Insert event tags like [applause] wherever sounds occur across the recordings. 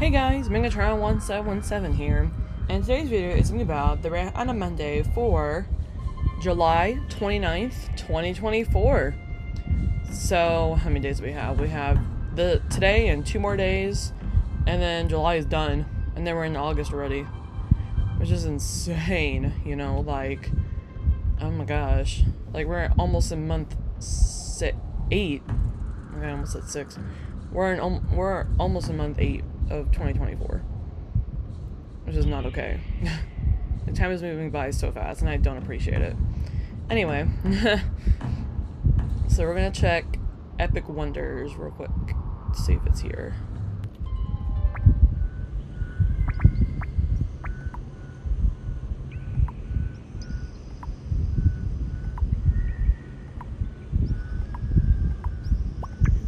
Hey guys, Megatron1717 here, and today's video is going to be about the Rare Item Monday for July 29th, 2024. So, how many days do we have? We have the today and two more days, and then July is done, and then we're in August already. Which is insane, you know, like, oh my gosh. Like, we're almost in month six, eight. Okay, almost said six. We're in, we're almost in month eight of 2024, which is not okay. [laughs] the time is moving by so fast, and I don't appreciate it. Anyway, [laughs] so we're gonna check Epic Wonders real quick to see if it's here.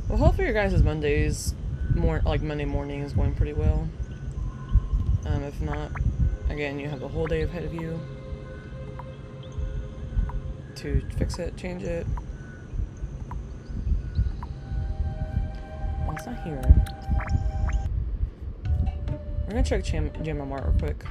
Well, hopefully your guys' Mondays, more like Monday morning, is going pretty well. Um, if not, again, you have the whole day ahead of you to fix it, change it. Well, it's not here. We're gonna check Jam Jam Mart real quick.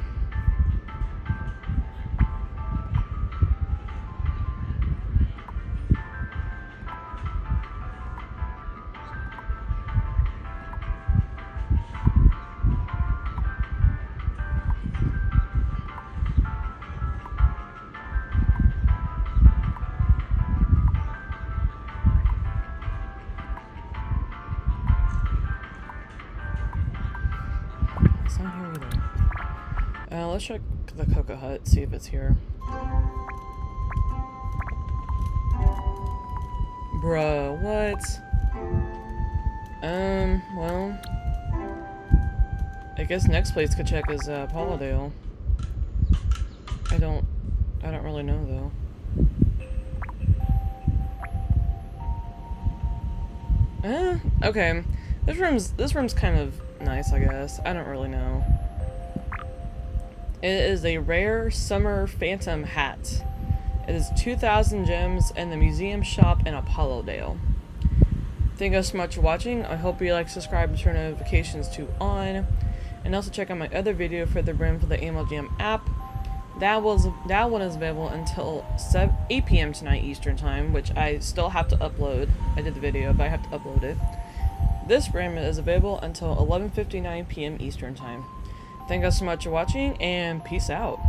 Not here either. Uh, let's check the Cocoa Hut, see if it's here. Bruh, what? Um, well... I guess next place to check is, uh, Paladale. I don't... I don't really know, though. Eh, okay. This room's, this room's kind of nice, I guess. I don't really know. It is a rare summer phantom hat. It is 2,000 gems in the museum shop in Appondale. Thank you so much for watching. I hope you like, subscribe, and turn notifications to on. And also check out my other video for the Brim for the AML GM app. That was that one is available until 7, 8 p.m. tonight Eastern time, which I still have to upload. I did the video, but I have to upload it. This RAM is available until 11.59 p.m. Eastern Time. Thank you so much for watching, and peace out.